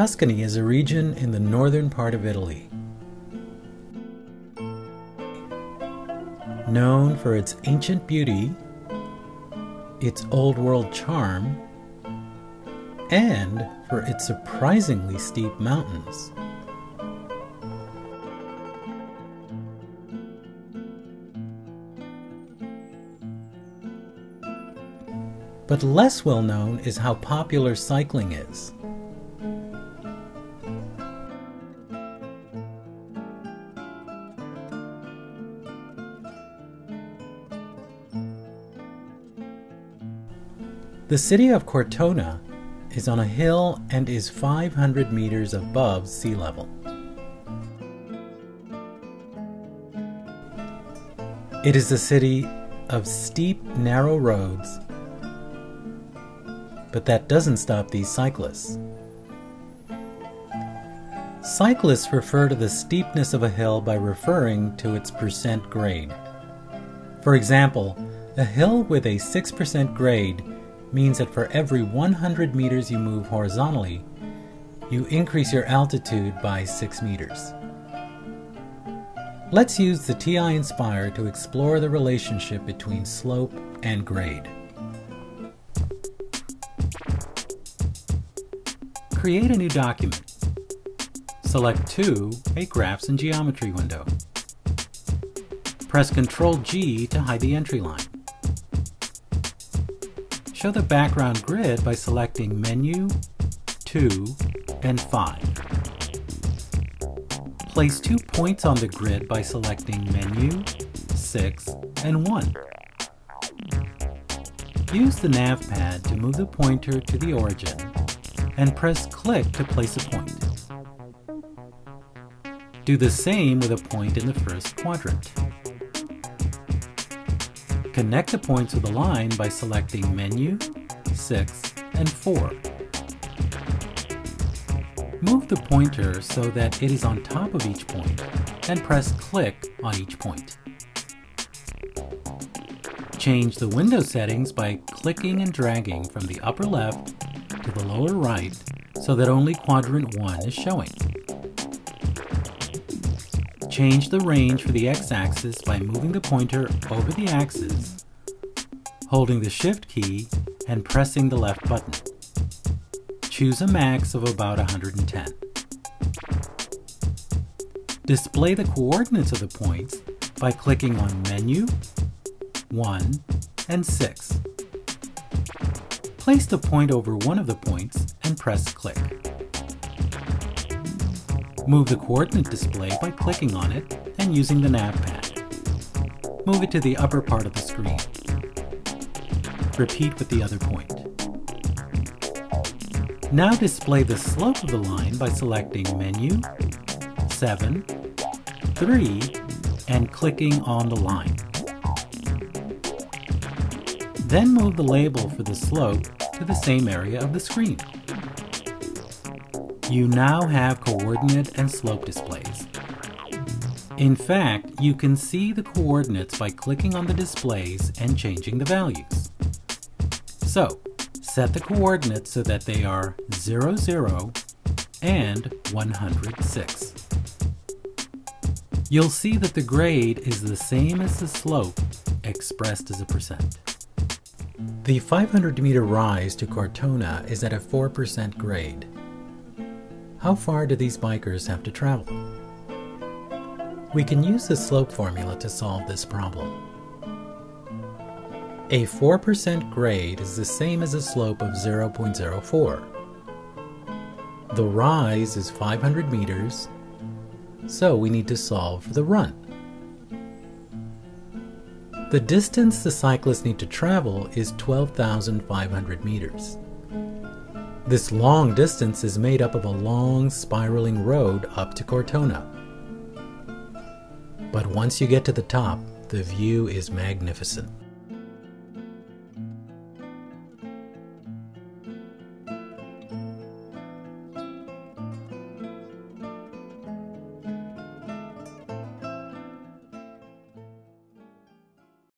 Tuscany is a region in the northern part of Italy. Known for its ancient beauty, its old world charm, and for its surprisingly steep mountains. But less well known is how popular cycling is. The city of Cortona is on a hill and is 500 meters above sea level. It is a city of steep, narrow roads, but that doesn't stop these cyclists. Cyclists refer to the steepness of a hill by referring to its percent grade. For example, a hill with a 6% grade means that for every 100 meters you move horizontally, you increase your altitude by 6 meters. Let's use the TI Nspire to explore the relationship between slope and grade. Create a new document. Select 2, a Graphs and Geometry window. Press Ctrl G to hide the entry line. Show the background grid by selecting Menu, 2, and 5. Place two points on the grid by selecting Menu, 6, and 1. Use the nav pad to move the pointer to the origin, and press click to place a point. Do the same with a point in the first quadrant. Connect the points with a line by selecting Menu, 6, and 4. Move the pointer so that it is on top of each point, and press click on each point. Change the window settings by clicking and dragging from the upper left to the lower right so that only quadrant 1 is showing. Change the range for the x-axis by moving the pointer over the axis, holding the shift key, and pressing the left button. Choose a max of about 110. Display the coordinates of the points by clicking on Menu, 1, and 6. Place the point over one of the points and press click. Move the coordinate display by clicking on it and using the nav pad. Move it to the upper part of the screen. Repeat with the other point. Now display the slope of the line by selecting Menu, 7, 3, and clicking on the line. Then move the label for the slope to the same area of the screen. You now have coordinate and slope displays. In fact, you can see the coordinates by clicking on the displays and changing the values. So, set the coordinates so that they are 0, 0 and 106. You'll see that the grade is the same as the slope expressed as a percent. The 500 meter rise to Cortona is at a 4% grade. How far do these bikers have to travel? We can use the slope formula to solve this problem. A 4% grade is the same as a slope of 0.04. The rise is 500 meters, so we need to solve for the run. The distance the cyclists need to travel is 12,500 meters. This long distance is made up of a long spiraling road up to Cortona. But once you get to the top, the view is magnificent.